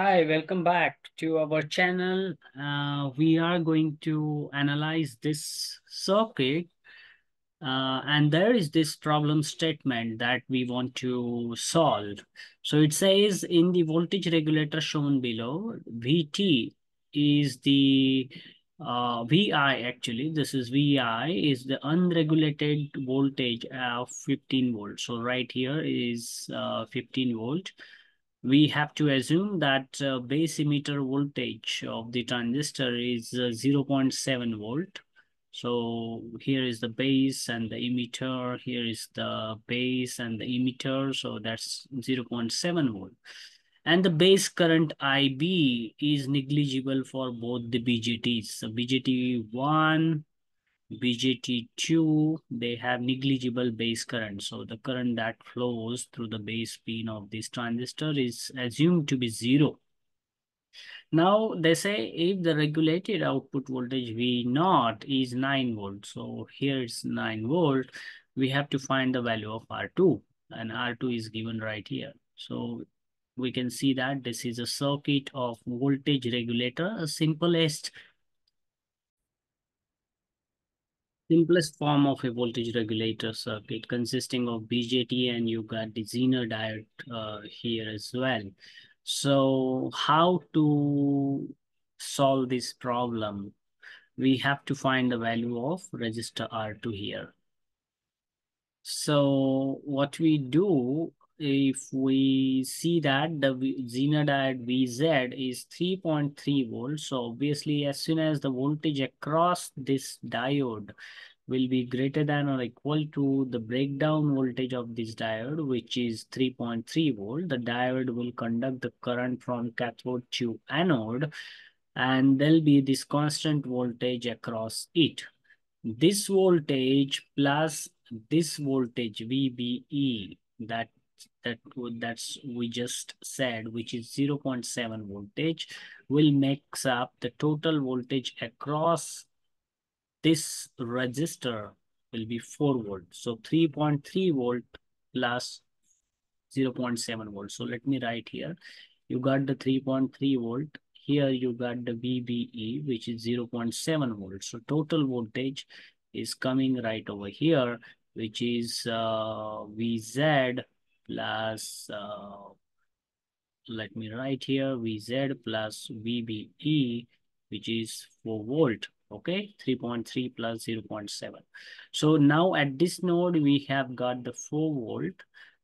Hi, welcome back to our channel. Uh, we are going to analyze this circuit uh, and there is this problem statement that we want to solve. So it says in the voltage regulator shown below, VT is the uh, VI actually, this is VI is the unregulated voltage of 15 volts. So right here is uh, 15 volt we have to assume that uh, base emitter voltage of the transistor is uh, 0.7 volt. So here is the base and the emitter. Here is the base and the emitter. So that's 0.7 volt. And the base current IB is negligible for both the BJTs. So BJT1 BJT2, they have negligible base current. So the current that flows through the base pin of this transistor is assumed to be zero. Now they say if the regulated output voltage V naught is 9 volts, so here it's 9 volt, we have to find the value of R2 and R2 is given right here. So we can see that this is a circuit of voltage regulator, a simplest simplest form of a voltage regulator circuit consisting of BJT and you got the Zener diode uh, here as well. So how to solve this problem? We have to find the value of resistor R2 here. So what we do if we see that the Zener diode VZ is 3.3 volts, so obviously as soon as the voltage across this diode will be greater than or equal to the breakdown voltage of this diode, which is 3.3 volt, the diode will conduct the current from cathode to anode, and there'll be this constant voltage across it. This voltage plus this voltage VBE that that that's we just said, which is 0.7 voltage, will makes up the total voltage across this resistor will be 4 volt. So 3.3 volt plus 0.7 volt. So let me write here. You got the 3.3 volt. Here you got the VBE, which is 0.7 volt. So total voltage is coming right over here, which is uh, VZ plus, uh, let me write here, VZ plus VBE, which is 4 volt. Okay, 3.3 plus 0.7. So now at this node, we have got the 4 volt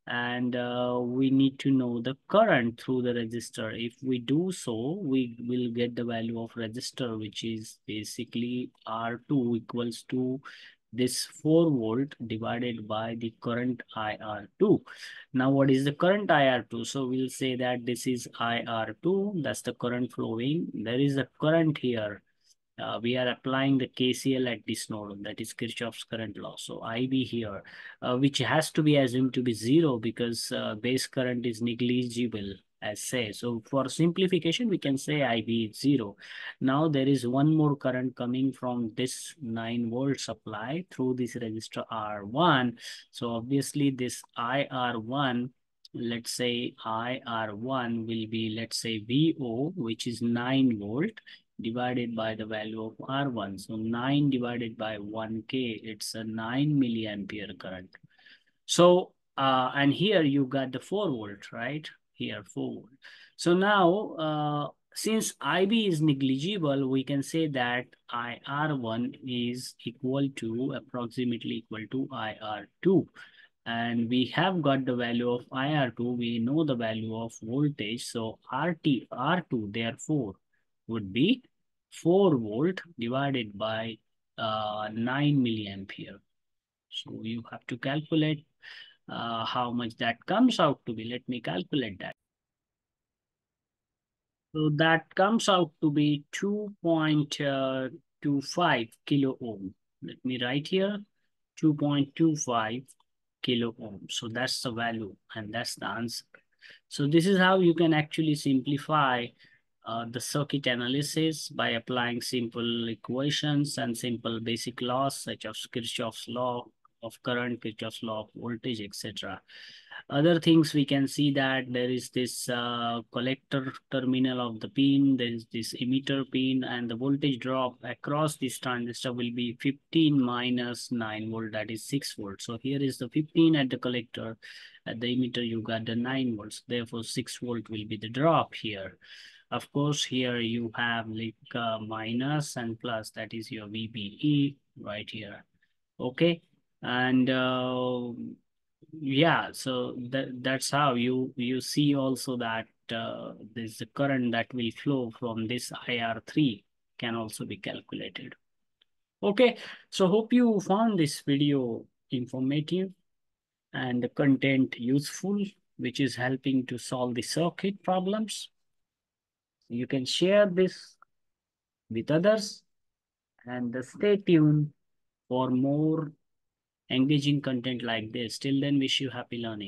and uh, we need to know the current through the resistor. If we do so, we will get the value of resistor, which is basically R2 equals to this 4 volt divided by the current IR2. Now, what is the current IR2? So we'll say that this is IR2, that's the current flowing. There is a current here. Uh, we are applying the KCL at this node, that is Kirchhoff's current law. So IB here, uh, which has to be assumed to be zero because uh, base current is negligible as say. So for simplification, we can say IB is zero. Now there is one more current coming from this 9 volt supply through this resistor R1. So obviously this IR1 let's say IR1 will be, let's say VO, which is 9 volt divided by the value of R1. So 9 divided by 1K, it's a 9 milliampere current. So, uh, and here you got the 4 volt, right? Here, 4 volt. So now, uh, since IB is negligible, we can say that IR1 is equal to, approximately equal to IR2. And we have got the value of IR2. We know the value of voltage. So RT, R2, therefore, would be 4 volt divided by uh, 9 milliampere. So you have to calculate uh, how much that comes out to be. Let me calculate that. So that comes out to be 2.25 uh, kilo ohm. Let me write here 2.25 kilo ohm. So that's the value and that's the answer. So this is how you can actually simplify uh, the circuit analysis by applying simple equations and simple basic laws such as Kirchhoff's law of current, Kirchhoff's law of voltage, etc. other things we can see that there is this uh, collector terminal of the pin there is this emitter pin and the voltage drop across this transistor will be 15 minus 9 volt that is 6 volt. so here is the 15 at the collector at the emitter you got the 9 volts therefore 6 volt will be the drop here of course here you have like uh, minus and plus that is your VBE right here okay and uh, yeah so that that's how you you see also that uh, this current that will flow from this IR3 can also be calculated. Okay so hope you found this video informative and the content useful which is helping to solve the circuit problems. You can share this with others and stay tuned for more engaging content like this. Till then wish you happy learning